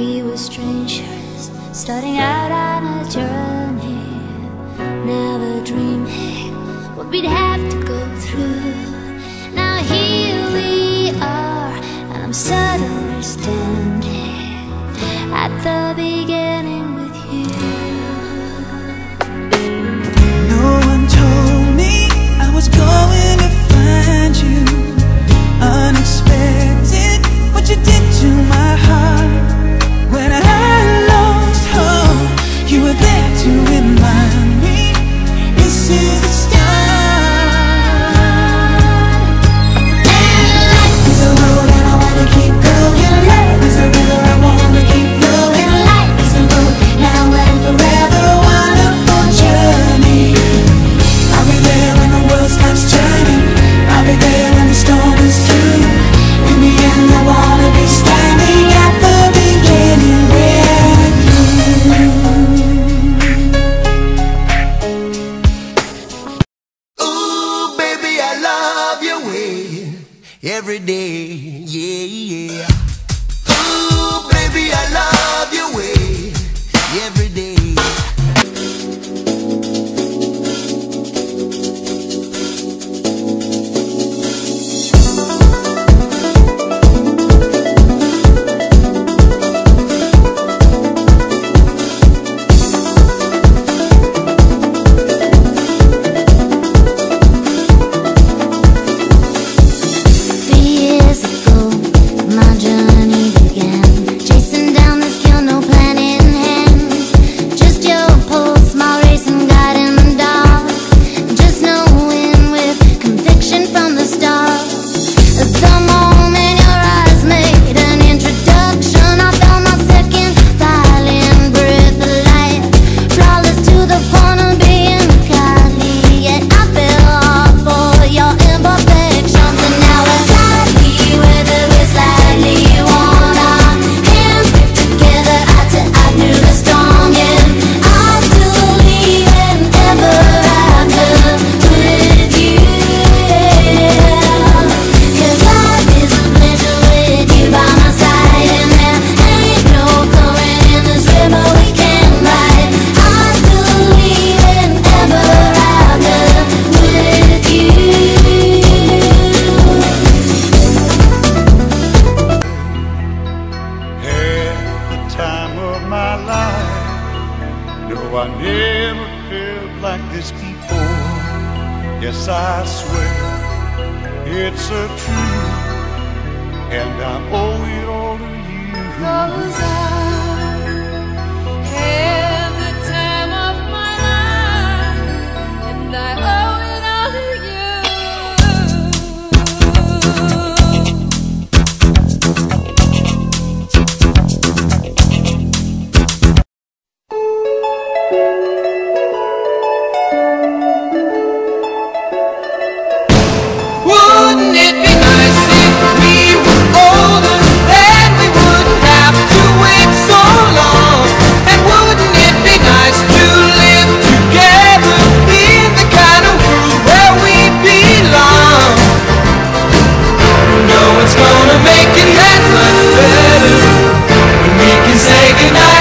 We were strangers starting out on a journey Never dreaming what we'd have to go through. Now here we are and I'm suddenly standing At the beginning with you. No one told me I was going to find you. Unexpected what you did to my heart. every day. Yeah, yeah. Ooh, baby, I love your way every day. like this before. Yes, I swear it's a truth, and I owe it all to you. Cause I every.